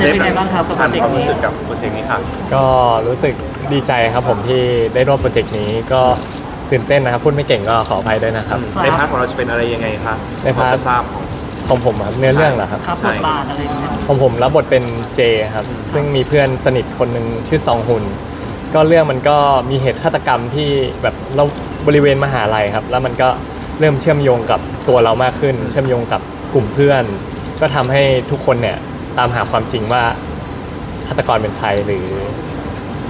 เซฟเป็นไงบ้างครับกับโปรผ่านความรู้สึกกับโปรเจกต์นี้ค่ะก็รู้สึกดีใจครับผมที่ได้ร่วมโปรเจกต์นี้ก็ตื่นเต้นนะครับพูดไม่เก่งก็ขออภัยด้วยนะครับ ใน part ของเราจะเป็นอะไรยังไงคะใน part พอจะทราบของ ของผมครับเนื้อเรื่องเหรอครับ ครับใช่ บทบาทอะไรอย่างเงี้ย ของผมรับบทเป็นเจครับ ซึ่งมีเพื่อนสนิทคนหนึ่งชื่อซองฮุน ก็เรื่องมันก็มีเหตุฆาตกรรมที่แบบเราบริเวณมหาลัยครับ แล้วมันก็เริ่มเชื่อมโยงกับตัวเรามากขึ้น เชื่อมโยงกับกลุ่มเพื่อน ก็ทำให้ทุกคนเนี่ย ตามหาความจริงว่าฆาตกรเป็นใครหรือ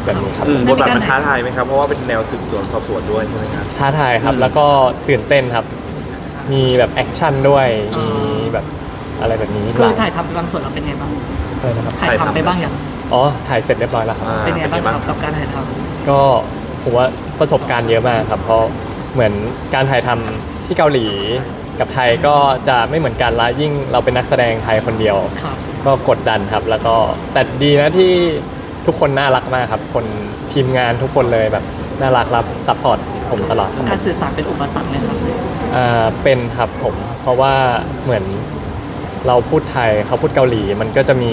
แบบนี้ครับ อืมบทบาทมันท้าทายไหมครับ เพราะว่าเป็นแนวสืบสวนสอบสวนด้วยใช่ไหมครับ ท้าทายครับ อืม แล้วก็ตื่นเต้นครับ มีแบบแอคชั่นด้วยมีแบบอะไรแบบนี้คือหลายถ่ายทำไปบางส่วนเราเป็นไงบ้างอะไรนะครับถ่ายทำ ไปบ้างอย่างอ๋อ ถ่ายเสร็จเรียบร้อยแล้วครับ อ่าเป็นไงบ้างครับกับการถ่ายทำ ก็ผมว่าประสบการณ์เยอะมากครับ เพราะเหมือนการถ่ายทำที่เกาหลี กับไทยก็จะไม่เหมือนกันละยิ่งเราเป็นนักแสดงไทยคนเดียวครับ ก็กดดันครับ แล้วก็แต่ดีนะที่ทุกคนน่ารักมากครับ คนทีมงานทุกคนเลยแบบน่ารักรับ support ผมตลอดครับการสื่อสารเป็นอุปสรรคไหมครับอ่าเป็นครับผม เพราะว่าเหมือนเราพูดไทยเขาพูดเกาหลี มันก็จะมี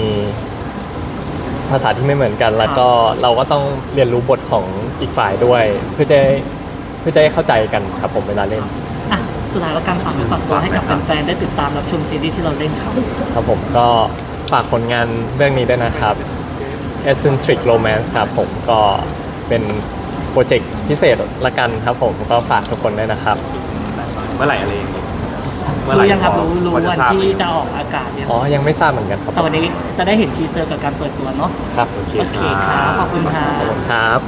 ภาษาที่ไม่เหมือนกัน แล้วก็เราก็ต้องเรียนรู้บทของอีกฝ่ายด้วย เพื่อจะเพื่อจะให้เข้าใจกันครับผมเวลาเล่นอะ สุดท้ายแล้วการฝากเนื้อฝากตัวให้กับแฟนๆได้ติดตามรับชมซีรีส์ที่เราเล่นครับครับผมก็ฝากผลงานเรื่องนี้ด้วยนะครับ Eccentric Romance ครับผมก็เป็นโปรเจกต์พิเศษละกันครับผมก็ฝากทุกคนด้วยนะครับ เมื่อไหร่อะไรอย่างเงี้ยเมื่อไหร่รู้ยังครับพอรู้รู้พอจะวันทราบไหมที่จะออกอากาศเนี่ยงอ๋อยังไม่ทราบเหมือนกันครับแต่วันนี้จะได้เห็น teaser กับการเปิดตัวเนาะครับโอเคโอเคครับขอบคุณครับครับ